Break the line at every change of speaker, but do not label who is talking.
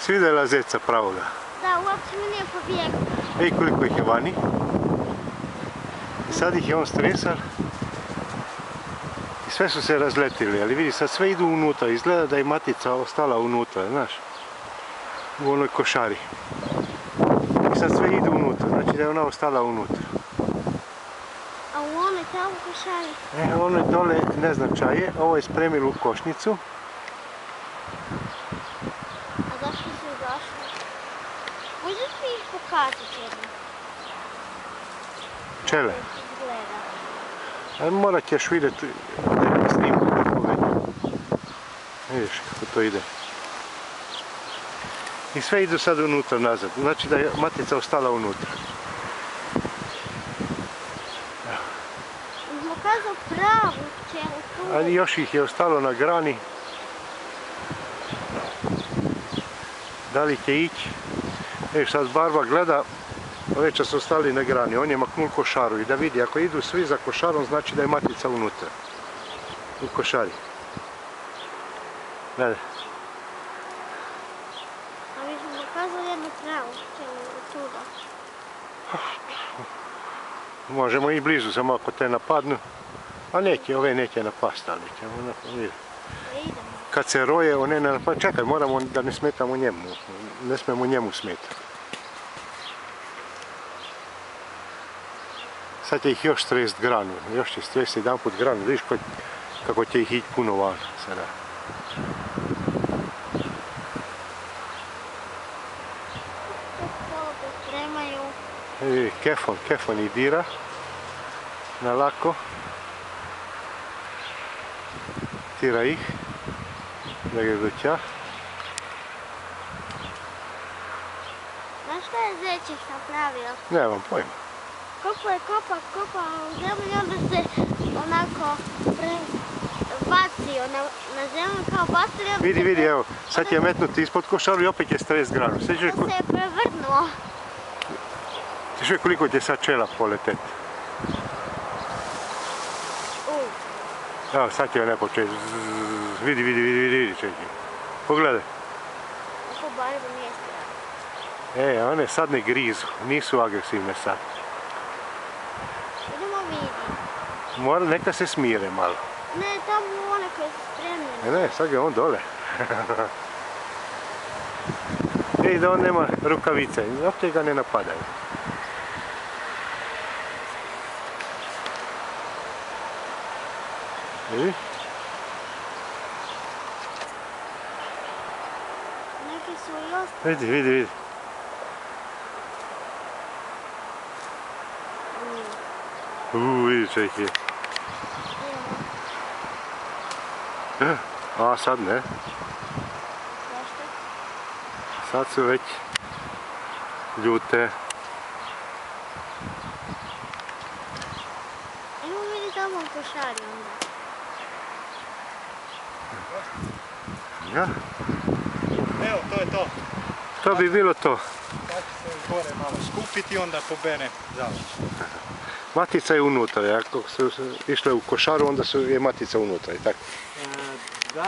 Si vidjela zeca pravoga?
Da, uopće mi nije pobjegao.
Ej, koliko ih je vani. Sad ih je on stresar. I sve su se razletili, ali vidi, sad sve idu unutra. Izgleda da je matica ostala unutra, znaš. U onoj košari. I sad sve ide unutra, znači da je ona ostala unutra.
A u onoj tamo košari.
E, ono je dole neznačaje, ovo je spremilo u košnicu.
A zašto su došli? Možeš mi ih pokazati jedno?
Čele.
Izgleda.
Morat ćeš vidjeti na snimku kako već. Vidiš kako to ide. I sve idu sad unutra nazad. Znači da je matica ostala unutra.
Pokazao pravu.
Ali još ih je ostalo na grani. Da li će ići? E sad barba gleda, već su ostali na grani. On je maknul košaru i da vidi, ako idu svi za košarom, znači da je matica unutra. U košari. Gledaj.
A mi smo pokazali jednu cijelu tuda.
Možemo i blizu, samo ako te napadnu. A neće, ove neće napast, ali ćemo na- vidjeti.
Da idemo.
Kad se roje, one ne napadnu. Čekaj, moramo da ne smetamo njemu. Ne smemo njemu smetati. Sad će ih još strest granu. Još će strest jedan put granu. Vidiš ko- kako će ih ići puno van sada.
Pripremaju.
E, kefon, kefon ih dira. Na lako. Tira ih. Da ga doća.
Znaš šta je zećih napravio?
Nemam pojma.
Koliko je kopa, kopa u zemlju i onda se onako pre... bacio na, na zemlju kao bacio
Vidi, vidi, evo, sad će metnuti ispod košaru i opet je stres granu.
Onda se je prevrnuo.
vidjeti koliko će sad čela poleteti.
U,
Evo, sad će ne početi. Vidi, vidi, vidi, vidi, vidi, čekaj. Pogledaj.
ako barba nije strana.
E, one sad ne grizu, nisu agresivne sad.
Idemo vidi.
Mora, neka se smire malo.
Ne, tamo one koje su spremljene.
E ne, sad je on dole. Ej, da on nema rukavice, uopće ga ne napadaju. Vidi?
Su i.
Vidi, vidi, vidi. Uuu, vidi čekaj. A sad ne,
Zašto?
sad su već ljute.
Idemo vidi tamo u košari onda.
Ja,
Evo, to je to.
to bi bilo to.
Sad će se gore malo skupiti, onda pobere završ.
Matica je unutra, ako su išle u košaru, onda su, je matica unutra tako.
Da,